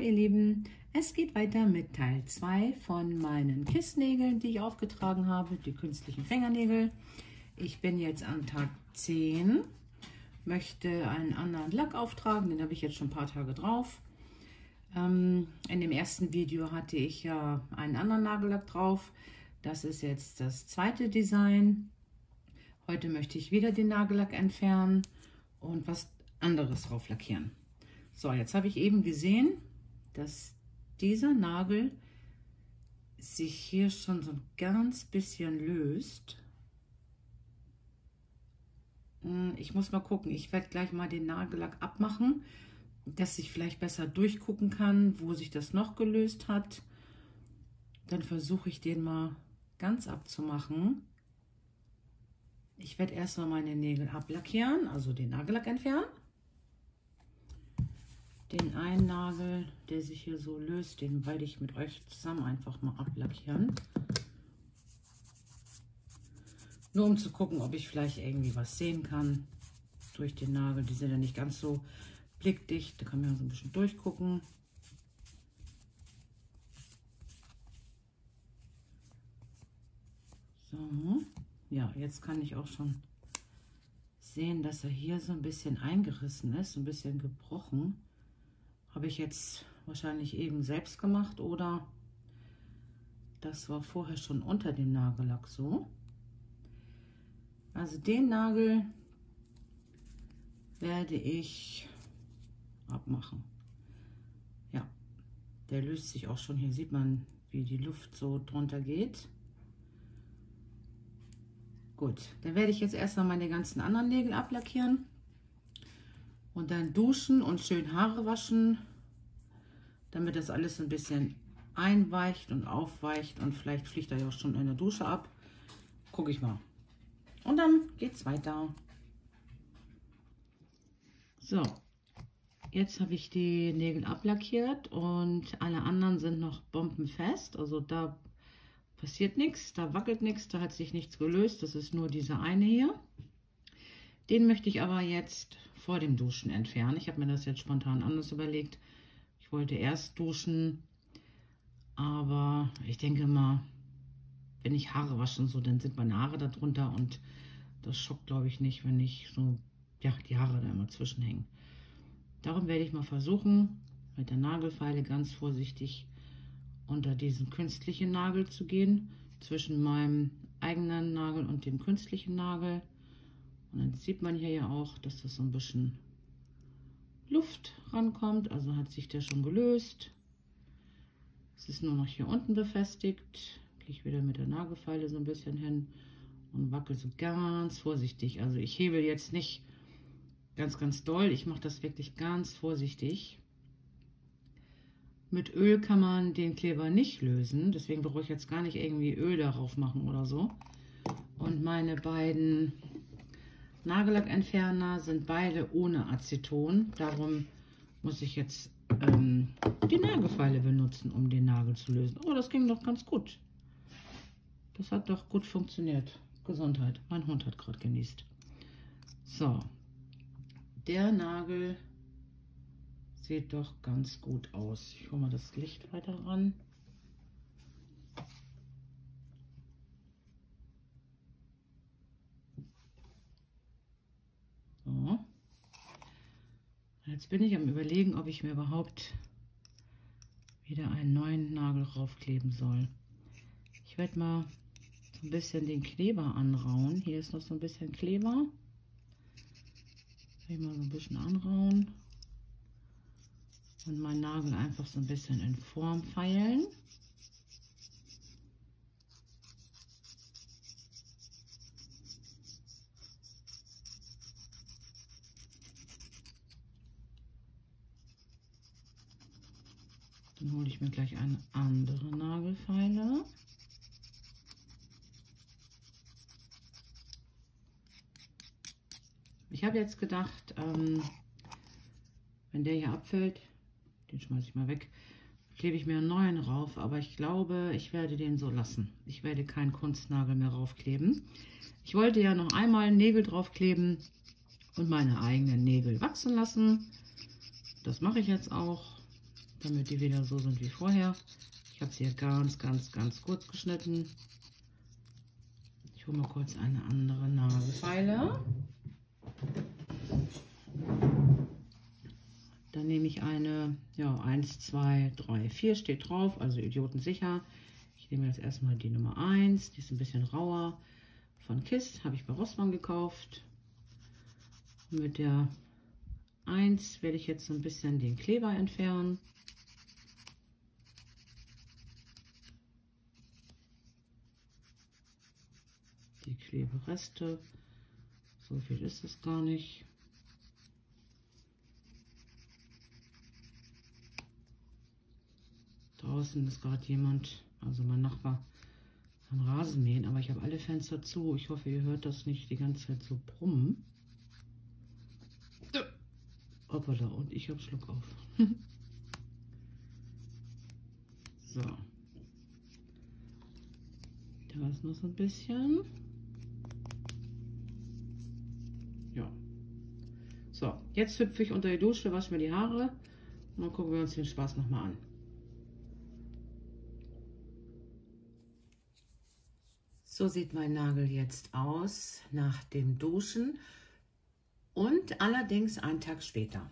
Ihr Lieben, es geht weiter mit Teil 2 von meinen Kissnägeln, die ich aufgetragen habe, die künstlichen Fingernägel. Ich bin jetzt an Tag 10, möchte einen anderen Lack auftragen, den habe ich jetzt schon ein paar Tage drauf. Ähm, in dem ersten Video hatte ich ja einen anderen Nagellack drauf. Das ist jetzt das zweite Design. Heute möchte ich wieder den Nagellack entfernen und was anderes drauf lackieren. So, jetzt habe ich eben gesehen, dass dieser Nagel sich hier schon so ein ganz bisschen löst. Hm, ich muss mal gucken. Ich werde gleich mal den Nagellack abmachen, dass ich vielleicht besser durchgucken kann, wo sich das noch gelöst hat. Dann versuche ich den mal ganz abzumachen. Ich werde erstmal meine Nägel ablackieren, also den Nagellack entfernen den einen Nagel, der sich hier so löst, den werde ich mit euch zusammen einfach mal ablackieren. Nur um zu gucken, ob ich vielleicht irgendwie was sehen kann durch den Nagel. Die sind ja nicht ganz so blickdicht, da kann man so ein bisschen durchgucken. So, ja, jetzt kann ich auch schon sehen, dass er hier so ein bisschen eingerissen ist, ein bisschen gebrochen. Habe ich jetzt wahrscheinlich eben selbst gemacht oder das war vorher schon unter dem Nagellack so. Also den Nagel werde ich abmachen. Ja, der löst sich auch schon. Hier sieht man, wie die Luft so drunter geht. Gut, dann werde ich jetzt erstmal meine ganzen anderen Nägel ablackieren. Und dann duschen und schön Haare waschen, damit das alles ein bisschen einweicht und aufweicht. Und vielleicht fliegt er ja auch schon in der Dusche ab. Gucke ich mal. Und dann geht's weiter. So, jetzt habe ich die Nägel ablackiert und alle anderen sind noch bombenfest. Also da passiert nichts, da wackelt nichts, da hat sich nichts gelöst. Das ist nur dieser eine hier. Den möchte ich aber jetzt vor dem Duschen entfernen. Ich habe mir das jetzt spontan anders überlegt. Ich wollte erst duschen, aber ich denke mal, wenn ich Haare wasche und so, dann sind meine Haare darunter und das schockt, glaube ich, nicht, wenn ich so, ja, die Haare da immer zwischenhängen. Darum werde ich mal versuchen, mit der Nagelfeile ganz vorsichtig unter diesen künstlichen Nagel zu gehen, zwischen meinem eigenen Nagel und dem künstlichen Nagel. Und dann sieht man hier ja auch, dass das so ein bisschen Luft rankommt. Also hat sich der schon gelöst. Es ist nur noch hier unten befestigt. Gehe ich wieder mit der Nagelfeile so ein bisschen hin und wackel so ganz vorsichtig. Also ich hebel jetzt nicht ganz, ganz doll. Ich mache das wirklich ganz vorsichtig. Mit Öl kann man den Kleber nicht lösen. Deswegen brauche ich jetzt gar nicht irgendwie Öl darauf machen oder so. Und meine beiden Nagellackentferner sind beide ohne Aceton. Darum muss ich jetzt ähm, die Nagelfeile benutzen, um den Nagel zu lösen. Oh, das ging doch ganz gut. Das hat doch gut funktioniert. Gesundheit. Mein Hund hat gerade genießt. So. Der Nagel sieht doch ganz gut aus. Ich hole mal das Licht weiter ran. So. Jetzt bin ich am überlegen, ob ich mir überhaupt wieder einen neuen Nagel raufkleben soll. Ich werde mal so ein bisschen den Kleber anrauen. Hier ist noch so ein bisschen Kleber. Ich mal so ein bisschen anrauen. Und meinen Nagel einfach so ein bisschen in Form feilen. Dann hole ich mir gleich eine andere Nagelfeile. Ich habe jetzt gedacht, ähm, wenn der hier abfällt, den schmeiße ich mal weg, klebe ich mir einen neuen rauf, aber ich glaube, ich werde den so lassen. Ich werde keinen Kunstnagel mehr raufkleben. Ich wollte ja noch einmal Nägel draufkleben und meine eigenen Nägel wachsen lassen. Das mache ich jetzt auch. Damit die wieder so sind wie vorher. Ich habe sie hier ganz, ganz, ganz kurz geschnitten. Ich hole mal kurz eine andere Nagelfeile. Dann nehme ich eine, ja, 1, 2, 3, 4 steht drauf, also idiotensicher. Ich nehme jetzt erstmal die Nummer 1, die ist ein bisschen rauer. Von Kiss, habe ich bei Rossmann gekauft. Mit der 1 werde ich jetzt so ein bisschen den Kleber entfernen. Klebereste, so viel ist es gar nicht. Draußen ist gerade jemand, also mein Nachbar, am Rasenmähen, aber ich habe alle Fenster zu. Ich hoffe, ihr hört das nicht die ganze Zeit so brummen. Hoppala, und ich habe Schluck auf. so. Da ist noch so ein bisschen. So, jetzt hüpfe ich unter die Dusche, wasche mir die Haare und dann gucken wir uns den Spaß nochmal an. So sieht mein Nagel jetzt aus nach dem Duschen und allerdings einen Tag später.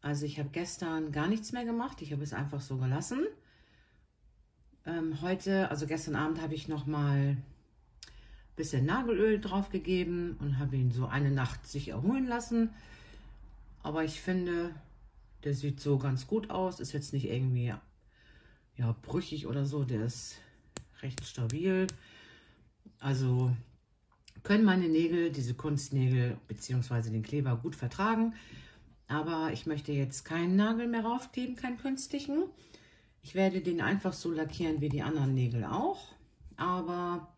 Also ich habe gestern gar nichts mehr gemacht, ich habe es einfach so gelassen. Ähm, heute, also gestern Abend habe ich noch mal ein bisschen Nagelöl drauf gegeben und habe ihn so eine Nacht sich erholen lassen. Aber ich finde, der sieht so ganz gut aus, ist jetzt nicht irgendwie ja, brüchig oder so, der ist recht stabil. Also können meine Nägel, diese Kunstnägel bzw. den Kleber gut vertragen. Aber ich möchte jetzt keinen Nagel mehr raufkleben, keinen künstlichen. Ich werde den einfach so lackieren wie die anderen Nägel auch. Aber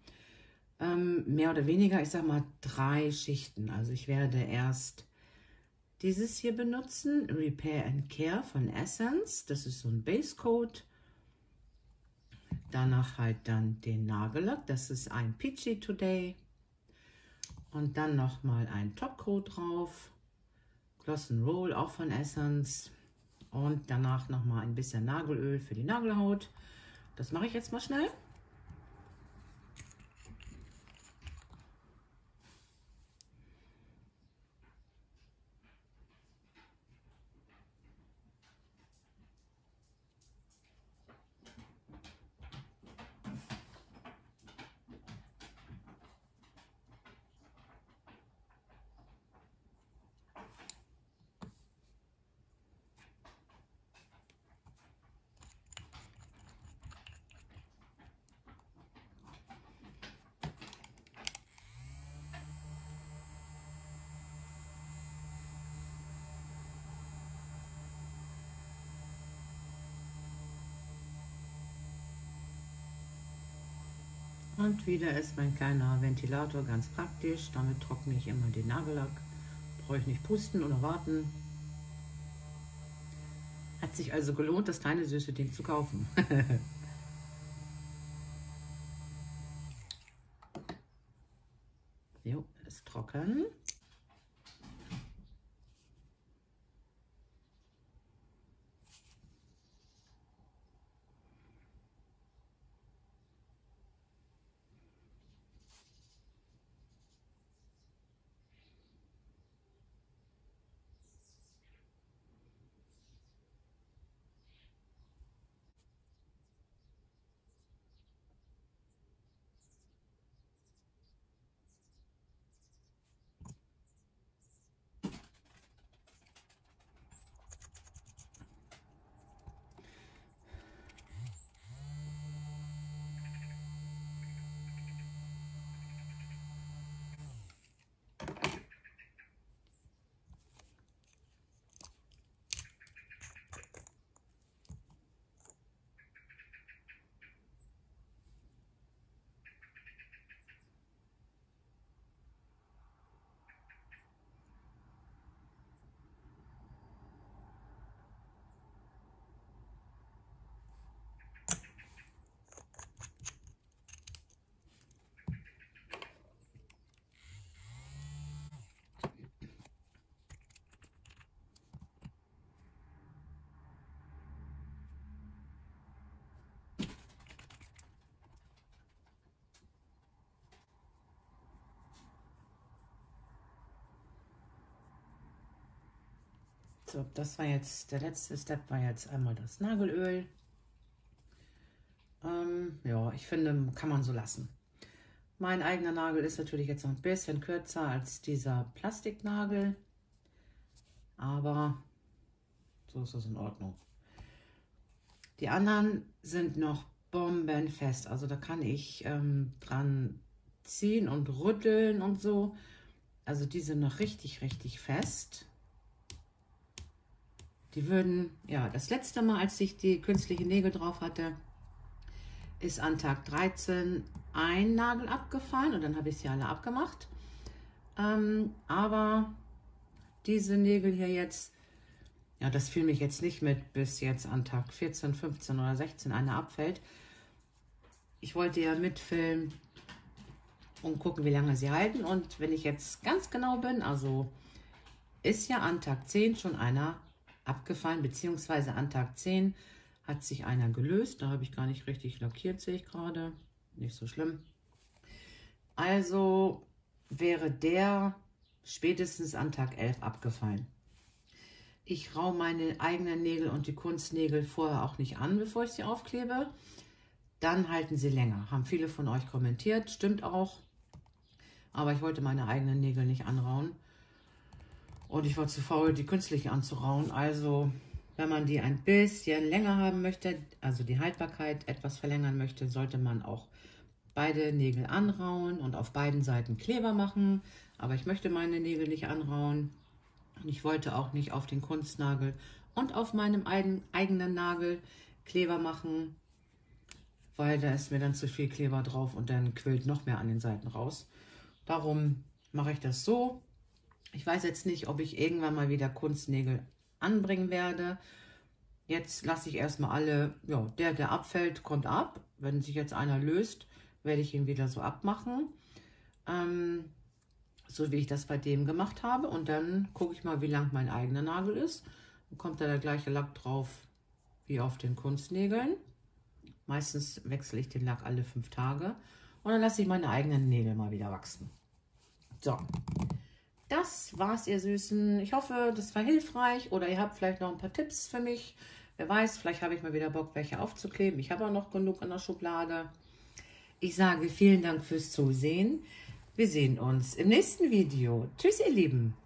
ähm, mehr oder weniger, ich sag mal drei Schichten. Also ich werde erst dieses hier benutzen, Repair and Care von Essence. Das ist so ein Base Coat. Danach halt dann den Nagellack, das ist ein Peachy Today. Und dann nochmal ein Topcoat drauf. Gloss Roll, auch von Essence. Und danach nochmal ein bisschen Nagelöl für die Nagelhaut. Das mache ich jetzt mal schnell. Und wieder ist mein kleiner Ventilator ganz praktisch. Damit trockne ich immer den Nagellack. Brauche ich nicht pusten oder warten. Hat sich also gelohnt, das kleine süße Ding zu kaufen. jo, ist trocken. So, das war jetzt, der letzte Step war jetzt einmal das Nagelöl. Ähm, ja, ich finde, kann man so lassen. Mein eigener Nagel ist natürlich jetzt noch ein bisschen kürzer als dieser Plastiknagel. Aber so ist es in Ordnung. Die anderen sind noch bombenfest. Also da kann ich ähm, dran ziehen und rütteln und so. Also die sind noch richtig, richtig fest. Die würden, ja, das letzte Mal, als ich die künstliche Nägel drauf hatte, ist an Tag 13 ein Nagel abgefallen und dann habe ich sie alle abgemacht. Ähm, aber diese Nägel hier jetzt, ja, das fiel mich jetzt nicht mit, bis jetzt an Tag 14, 15 oder 16 eine abfällt. Ich wollte ja mitfilmen und gucken, wie lange sie halten. Und wenn ich jetzt ganz genau bin, also ist ja an Tag 10 schon einer abgefallen, beziehungsweise an Tag 10 hat sich einer gelöst. Da habe ich gar nicht richtig lackiert, sehe ich gerade. Nicht so schlimm. Also wäre der spätestens an Tag 11 abgefallen. Ich rau meine eigenen Nägel und die Kunstnägel vorher auch nicht an, bevor ich sie aufklebe. Dann halten sie länger. Haben viele von euch kommentiert. Stimmt auch. Aber ich wollte meine eigenen Nägel nicht anrauen. Und ich war zu faul, die künstlich anzurauen. Also, wenn man die ein bisschen länger haben möchte, also die Haltbarkeit etwas verlängern möchte, sollte man auch beide Nägel anrauen und auf beiden Seiten Kleber machen. Aber ich möchte meine Nägel nicht anrauen. Und ich wollte auch nicht auf den Kunstnagel und auf meinem eigenen Nagel Kleber machen, weil da ist mir dann zu viel Kleber drauf und dann quillt noch mehr an den Seiten raus. Darum mache ich das so. Ich weiß jetzt nicht, ob ich irgendwann mal wieder Kunstnägel anbringen werde. Jetzt lasse ich erstmal alle, ja, der, der abfällt, kommt ab. Wenn sich jetzt einer löst, werde ich ihn wieder so abmachen. Ähm, so wie ich das bei dem gemacht habe. Und dann gucke ich mal, wie lang mein eigener Nagel ist. Dann kommt da der gleiche Lack drauf wie auf den Kunstnägeln. Meistens wechsle ich den Lack alle fünf Tage. Und dann lasse ich meine eigenen Nägel mal wieder wachsen. So, das war's, ihr Süßen. Ich hoffe, das war hilfreich oder ihr habt vielleicht noch ein paar Tipps für mich. Wer weiß, vielleicht habe ich mal wieder Bock, welche aufzukleben. Ich habe auch noch genug in der Schublade. Ich sage vielen Dank fürs Zusehen. Wir sehen uns im nächsten Video. Tschüss, ihr Lieben.